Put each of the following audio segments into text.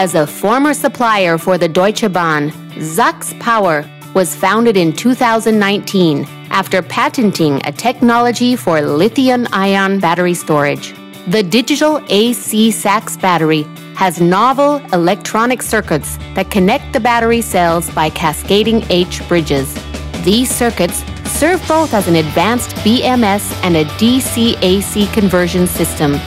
As a former supplier for the Deutsche Bahn, SAX Power was founded in 2019 after patenting a technology for lithium ion battery storage. The digital AC SAX battery has novel electronic circuits that connect the battery cells by cascading H bridges. These circuits serve both as an advanced BMS and a DC AC conversion system.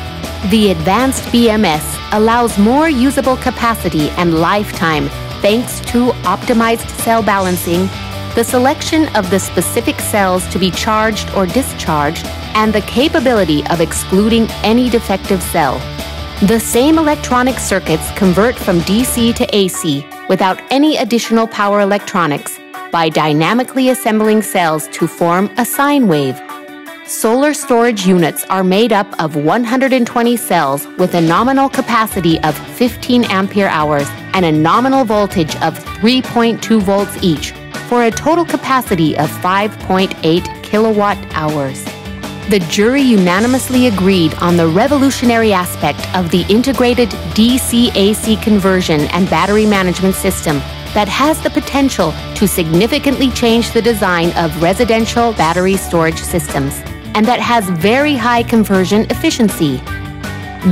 The advanced BMS allows more usable capacity and lifetime thanks to optimized cell balancing, the selection of the specific cells to be charged or discharged, and the capability of excluding any defective cell. The same electronic circuits convert from DC to AC without any additional power electronics by dynamically assembling cells to form a sine wave. Solar storage units are made up of 120 cells with a nominal capacity of 15 ampere hours and a nominal voltage of 3.2 volts each for a total capacity of 5.8 kilowatt hours. The jury unanimously agreed on the revolutionary aspect of the integrated DC AC conversion and battery management system that has the potential to significantly change the design of residential battery storage systems and that has very high conversion efficiency.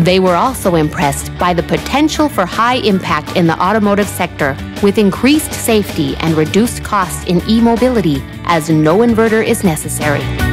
They were also impressed by the potential for high impact in the automotive sector with increased safety and reduced costs in e mobility as no inverter is necessary.